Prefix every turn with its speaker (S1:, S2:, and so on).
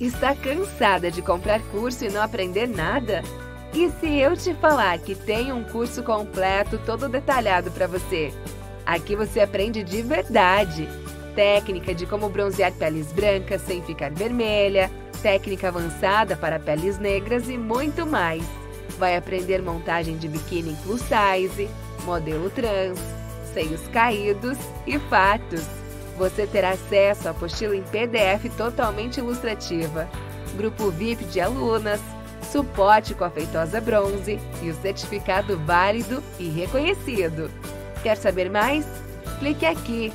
S1: Está cansada de comprar curso e não aprender nada? E se eu te falar que tem um curso completo, todo detalhado para você? Aqui você aprende de verdade. Técnica de como bronzear peles brancas sem ficar vermelha, técnica avançada para peles negras e muito mais. Vai aprender montagem de biquíni plus size, modelo trans, seios caídos e fatos. Você terá acesso à apostila em PDF totalmente ilustrativa, grupo VIP de alunas, suporte com a feitosa bronze e o certificado válido e reconhecido. Quer saber mais? Clique aqui